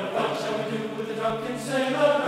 what shall we do with the drunken sailor?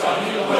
família